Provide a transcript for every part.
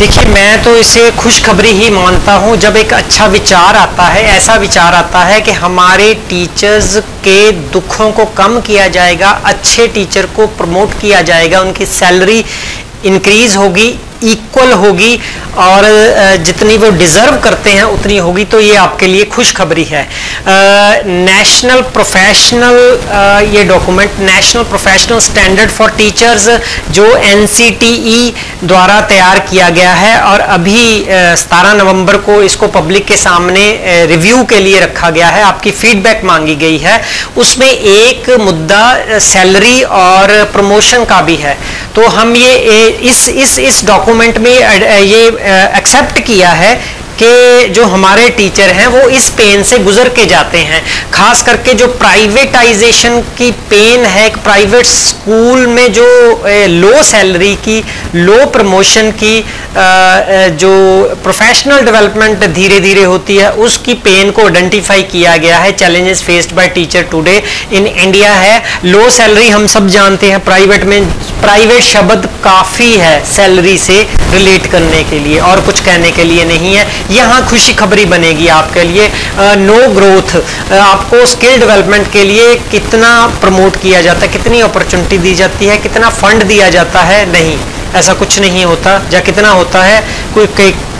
देखिए, मैं तो इसे खुशखबरी ही मानता हूँ। जब एक अच्छा विचार आता है, ऐसा विचार आता है कि हमारे टीचर्स के दुखों को कम किया जाएगा, अच्छे टीचर को प्रमोट किया जाएगा, उनकी सैलरी इंक्रीज होगी इक्वल होगी और जितनी वो डिज़र्व करते हैं, उतनी होगी तो ये आपके लिए खुशखबरी है। नेशनल प्रोफेशनल ये document national professional standard for teachers जो एनसीटीई द्वारा तैयार किया गया है, और अभी सतारह नवंबर को इसको पब्लिक के सामने रिव्यू के लिए रखा गया है, आपकी फीडबैक मांगी गई है। उसमें एक मुद्दा सैलरी और प्रमोशन का भी है। तो हम ये इस इस इस डॉक्यूमेंट डॉक्यूमेंट में ये एक्सेप्ट किया है कि जो हमारे टीचर हैं, वो इस पेन से गुजर के जाते हैं। खास करके जो प्राइवेटाइजेशन की पेन है प्राइवेट स्कूल में जो लो सैलरी की लो प्रमोशन की जो प्रोफेशनल डेवलपमेंट धीरे धीरे होती है, उसकी पेन को आइडेंटिफाई किया गया है। Challenges faced by teacher today in India है। लो सैलरी हम सब जानते हैं प्राइवेट में प्राइवेट शब्द काफ़ी है सैलरी से रिलेट करने के लिए और कुछ कहने के लिए नहीं है। यहाँ खुशी खबरी बनेगी आपके लिए। नो ग्रोथ आपको स्किल डेवलपमेंट के लिए कितना प्रमोट किया जाता है, कितनी अपॉर्चुनिटी दी जाती है, कितना फंड दिया जाता है? नहीं, ऐसा कुछ नहीं होता। या कितना होता है कोई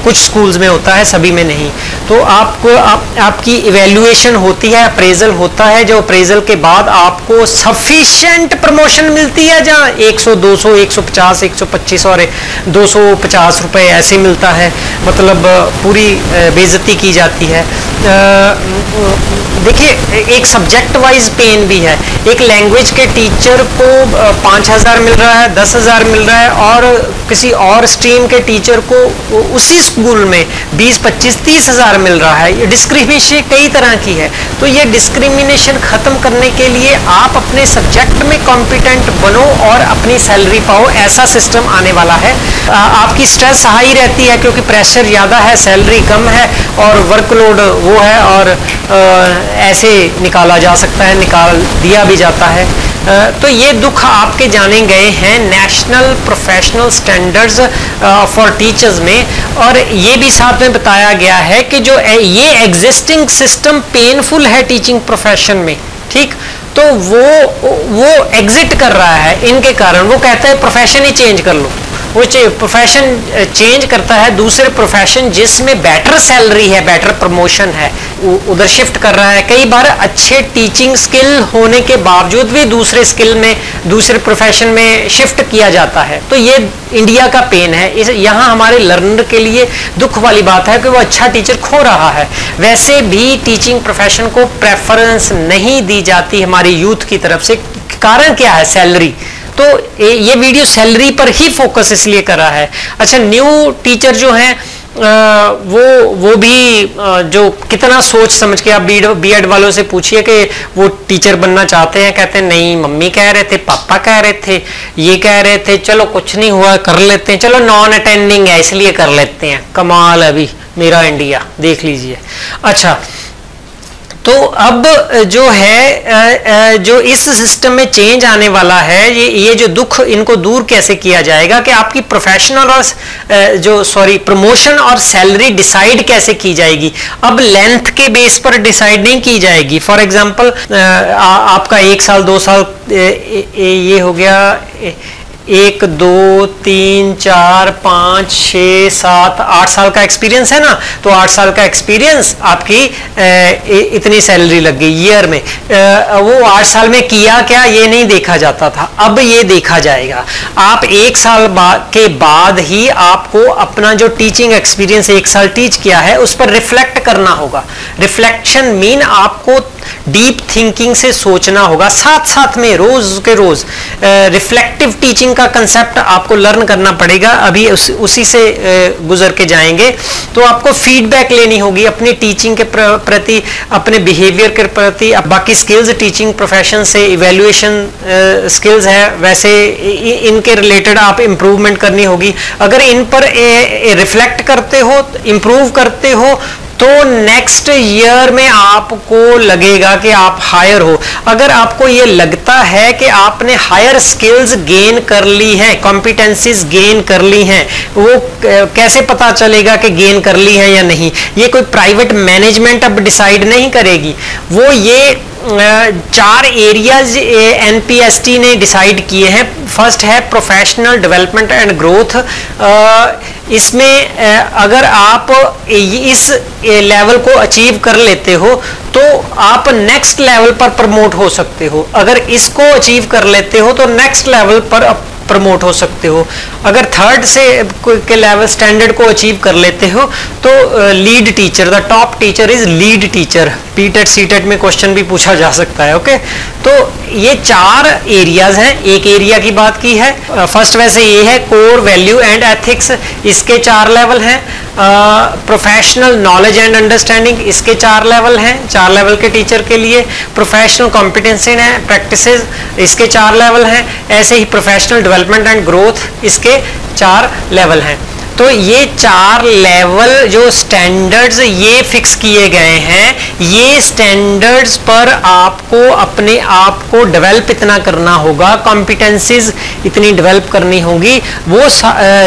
कुछ स्कूल्स में होता है सभी में नहीं। तो आपको आप, आपकी इवेल्युएशन होती है अप्रेजल होता है जो अप्रेजल के बाद आपको सफिशेंट प्रमोशन मिलती है जहाँ 100 200 150 125 और 250 रुपए ऐसे मिलता है। मतलब पूरी बेजती की जाती है। देखिए एक सब्जेक्ट वाइज पेन भी है। एक लैंग्वेज के टीचर को पाँच हज़ार मिल रहा है दस हज़ार मिल रहा है और किसी और स्ट्रीम के टीचर को उसी स्कूल में 20, 25, तीस हज़ार मिल रहा है। ये डिस्क्रिमिनेशन कई तरह की है। तो ये डिस्क्रिमिनेशन खत्म करने के लिए आप अपने सब्जेक्ट में कॉम्पिटेंट बनो और अपनी सैलरी पाओ। ऐसा सिस्टम आने वाला है। आ, आपकी स्ट्रेस हाई रहती है क्योंकि प्रेशर ज़्यादा है सैलरी कम है और वर्कलोड वो है और आ, ऐसे निकाला जा सकता है निकाल दिया भी जाता है। तो ये दुख आपके जाने गए हैं national professional standards for teachers में। और ये भी साथ में बताया गया है कि जो ये एग्जिस्टिंग सिस्टम पेनफुल है टीचिंग प्रोफेशन में, ठीक? तो वो वो एग्जिट कर रहा है। इनके कारण वो कहता है प्रोफेशन ही चेंज कर लो। वो प्रोफेशन चेंज करता है, दूसरे प्रोफेशन जिसमें बेटर सैलरी है बेटर प्रमोशन है उधर शिफ्ट कर रहा है। कई बार अच्छे टीचिंग स्किल होने के बावजूद भी दूसरे स्किल में, दूसरे प्रोफेशन में शिफ्ट किया जाता है। तो ये इंडिया का पेन है। इस, यहाँ हमारे लर्नर के लिए दुख वाली बात है कि वो अच्छा टीचर खो रहा है। वैसे भी टीचिंग प्रोफेशन को प्रेफरेंस नहीं दी जाती हमारी यूथ की तरफ़ से। कारण क्या है सैलरी तो ये वीडियो सैलरी पर ही फोकस इसलिए कर है। अच्छा न्यू टीचर जो हैं वो वो भी आ, जो कितना सोच समझ के आप बी एड वालों से पूछिए कि वो टीचर बनना चाहते हैं कहते हैं नहीं मम्मी कह रहे थे पापा कह रहे थे ये कह रहे थे चलो कुछ नहीं हुआ कर लेते हैं। चलो नॉन अटेंडिंग है इसलिए कर लेते हैं। कमाल अभी मेरा इंडिया देख लीजिए। अच्छा तो अब जो है जो इस सिस्टम में चेंज आने वाला है, ये ये जो दुख इनको दूर कैसे किया जाएगा कि आपकी प्रोफेशनल और जो सॉरी प्रमोशन और सैलरी डिसाइड कैसे की जाएगी? अब लेंथ के बेस पर डिसाइड नहीं की जाएगी। फॉर एग्जांपल आपका एक साल, दो साल ये हो गया एक दो तीन चार पाँच छ सात आठ साल का एक्सपीरियंस है ना? तो आठ साल का एक्सपीरियंस आपकी ए, इतनी सैलरी लग गई ईयर में। ए, वो आठ साल में किया क्या? ये नहीं देखा जाता था। अब ये देखा जाएगा। आप एक साल बा, के बाद ही आपको अपना जो टीचिंग एक्सपीरियंस एक साल टीच किया है उस पर रिफ्लेक्ट करना होगा। रिफ्लेक्शन मीन आपको डीप थिंकिंग से सोचना होगा। साथ साथ में रोज के रोज रिफ्लेक्टिव टीचिंग का कंसेप्ट आपको लर्न करना पड़ेगा। अभी उस, उसी से गुजर के जाएँगे। तो आपको फीडबैक लेनी होगी अपनी टीचिंग के प्रति अपने बिहेवियर के प्रति। बाकी स्किल्स टीचिंग प्रोफेशन से इवेल्युएशन स्किल्स है वैसे इनके रिलेटेड आप इम्प्रूवमेंट करनी होगी। अगर इन पर रिफ्लेक्ट करते हो इम्प्रूव करते हो तो नेक्स्ट ईयर में आपको लगेगा कि आप हायर हो। अगर आपको ये लगता लगता है कि आपने हायर स्किल्स गेन कर ली हैं कॉम्पिटेंसीज गेन कर ली हैं। वो कैसे पता चलेगा कि गेन कर ली है या नहीं? ये कोई प्राइवेट मैनेजमेंट अब डिसाइड नहीं करेगी। वो ये चार एरियाज़ एनपीएसटी ने डिसाइड किए हैं। फ़र्स्ट है प्रोफेशनल डेवलपमेंट एंड ग्रोथ इसमें अगर आप इस लेवल को अचीव कर लेते हो तो आप नेक्स्ट लेवल पर प्रमोट हो सकते हो। अगर इसको अचीव कर लेते हो तो नेक्स्ट लेवल पर प्रमोट हो सकते हो। अगर थर्ड से के लेवल स्टैंडर्ड को अचीव कर लेते हो तो lead teacher the top teacher is lead teacher PTET CTET में क्वेश्चन भी पूछा जा सकता है ओके तो ये चार एरियाज़ हैं। एक एरिया की बात की है। फ़र्स्ट वैसे ये है कोर वैल्यू एंड एथिक्स इसके चार लेवल हैं। प्रोफेशनल नॉलेज एंड अंडरस्टैंडिंग इसके चार लेवल हैं, चार लेवल के टीचर के लिए। प्रोफेशनल कॉम्पिटेंसी है प्रैक्टिसेस इसके चार लेवल हैं। ऐसे ही प्रोफेशनल डेवलपमेंट एंड ग्रोथ इसके चार लेवल हैं। तो ये चार लेवल जो स्टैंडर्ड्स ये फिक्स किए गए हैं, ये स्टैंडर्ड्स पर आपको अपने आप को डेवलप इतना करना होगा कॉम्पिटेंसीज इतनी डेवलप करनी होगी, वो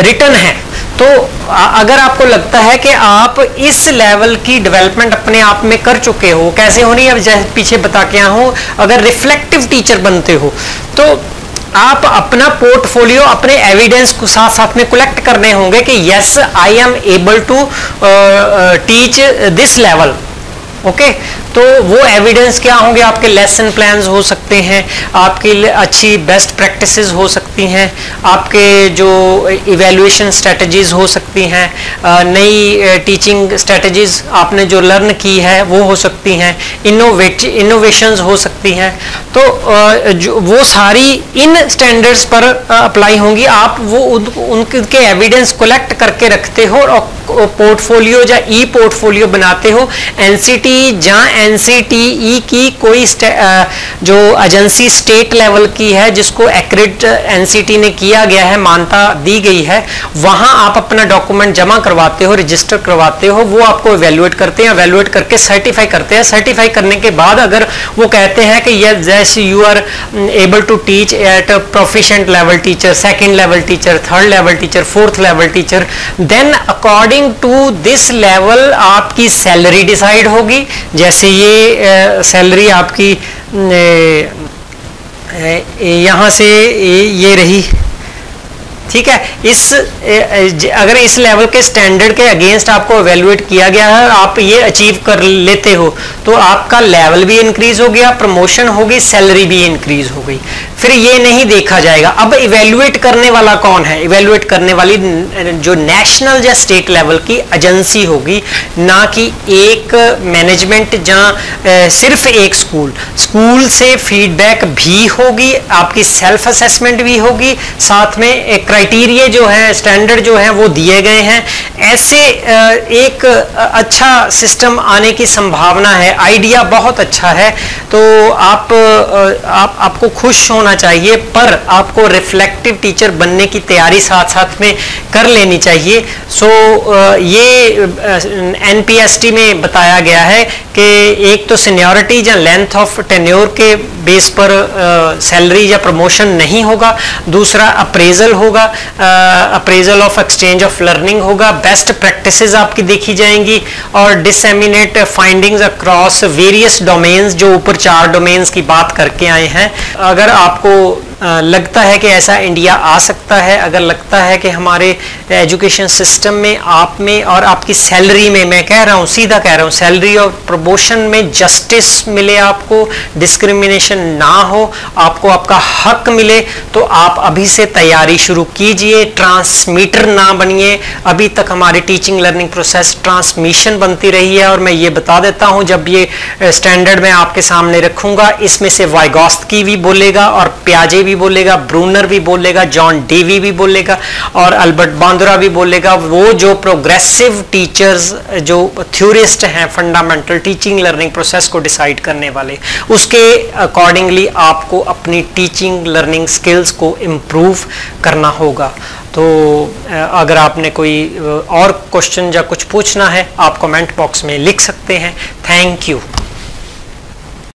रिटर्न है। तो अगर आपको लगता है कि आप इस लेवल की डेवलपमेंट अपने आप में कर चुके हो, कैसे होनी अब जैसे पीछे बता के हूँ अगर रिफ्लेक्टिव टीचर बनते हो तो आप अपना पोर्टफोलियो अपने एविडेंस को साथ साथ में कलेक्ट करने होंगे कि yes I am able to teach this level okay तो वो एविडेंस क्या होंगे? आपके लेसन प्लान्स हो सकते हैं आपकी अच्छी बेस्ट प्रैक्टिसेस हो सकती हैं आपके जो इवेल्युएशन स्ट्रेटजीज हो सकती हैं नई टीचिंग स्ट्रेटजीज आपने जो लर्न की है वो हो सकती हैं इनोवेट इनोवेशंस हो सकती हैं। तो जो वो सारी इन स्टैंडर्ड्स पर अप्लाई होंगी। आप वो उन, उनके एविडेंस कलेक्ट करके रखते हो और पोर्टफोलियो या ई पोर्टफोलियो बनाते हो एनसीटी जहाँ एनसीटीई की कोई जो एजेंसी स्टेट लेवल की है, जिसको एक्रेड एनसीटी ने किया गया है मानता दी गई है, वहाँ आप अपना डॉक्यूमेंट जमा करवाते हो रजिस्टर करवाते हो, वो आपको एवेल्युएट करते हैं एवेल्युएट करके सर्टिफाई करते हैं। सर्टिफाई करने के बाद अगर वो कहते हैं कि ये जैसे you are able to teach at proficient level teacher second level teacher third level teacher fourth level teacher then according to this level आपकी सैलरी डिसाइड होगी। जैसे ये सैलरी आपकी यहाँ से ये रही। ठीक है? इस अगर इस लेवल के स्टैंडर्ड के अगेंस्ट आपको एवेल्युएट किया गया है, आप ये अचीव कर लेते हो तो आपका लेवल भी इंक्रीज हो गया प्रमोशन होगी सैलरी भी इंक्रीज हो गई। फिर ये नहीं देखा जाएगा। अब इवेल्युएट करने वाला कौन है? इवेल्युएट करने वाली जो नेशनल या स्टेट लेवल की एजेंसी होगी, ना कि एक मैनेजमेंट जहाँ सिर्फ़ एक स्कूल स्कूल से फीडबैक भी होगी, आपकी सेल्फ असेसमेंट भी होगी, साथ में एक क्राइटेरिया जो है स्टैंडर्ड जो है वो दिए गए हैं। ऐसे एक अच्छा सिस्टम आने की संभावना है। आइडिया बहुत अच्छा है। तो आप, आप आपको खुश होना चाहिए पर आपको रिफ्लेक्टिव टीचर बनने की तैयारी साथ साथ में कर लेनी चाहिए। सो ये एनपीएसटी में बताया गया है कि एक तो सीनियोरिटी या लेंथ ऑफ़ टेन्योर के बेस पर सैलरी या प्रमोशन नहीं होगा। दूसरा अप्रेजल होगा। Appraisal of exchange of learning होगा बेस्ट प्रैक्टिसेस आपकी देखी जाएँगी और disseminate findings across various domains जो ऊपर चार डोमेन्स की बात करके आए हैं। अगर आपको लगता है कि ऐसा इंडिया आ सकता है, अगर लगता है कि हमारे एजुकेशन सिस्टम में, आप में और आपकी सैलरी में, मैं कह रहा हूँ, सीधा कह रहा हूँ, सैलरी और प्रमोशन में जस्टिस मिले आपको, डिस्क्रिमिनेशन ना हो, आपको आपका हक मिले तो आप अभी से तैयारी शुरू कीजिए, ट्रांसमीटर ना बनिए। अभी तक हमारी टीचिंग लर्निंग प्रोसेस ट्रांसमिशन बनती रही है और मैं ये बता देता हूँ, जब ये स्टैंडर्ड मैं आपके सामने रखूँगा, इसमें से वाइगॉस्त की भी बोलेगा और प्याजे भी बोलेगा, ब्रूनर भी बोलेगा, जॉन डेवी भी बोलेगा और अल्बर्ट बांद्रा भी बोलेगा। वो जो प्रोग्रेसिव टीचर्स जो थ्योरिस्ट हैं फंडामेंटल टीचिंग लर्निंग प्रोसेस को डिसाइड करने वाले, उसके अकॉर्डिंगली आपको अपनी टीचिंग लर्निंग स्किल्स को इम्प्रूव करना होगा। तो अगर आपने कोई और क्वेश्चन या कुछ पूछना है, आप कमेंट बॉक्स में लिख सकते हैं। Thank you